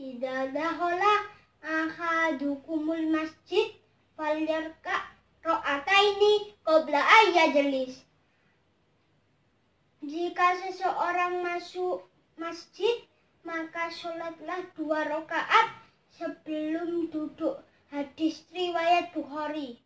إذا دخل أحدكم المسجد masjid ركعتين قبل أن يجلس Jika seseorang masuk masjid, maka sholatlah dua rakaat sebelum duduk. Hadis riwayat Bukhari.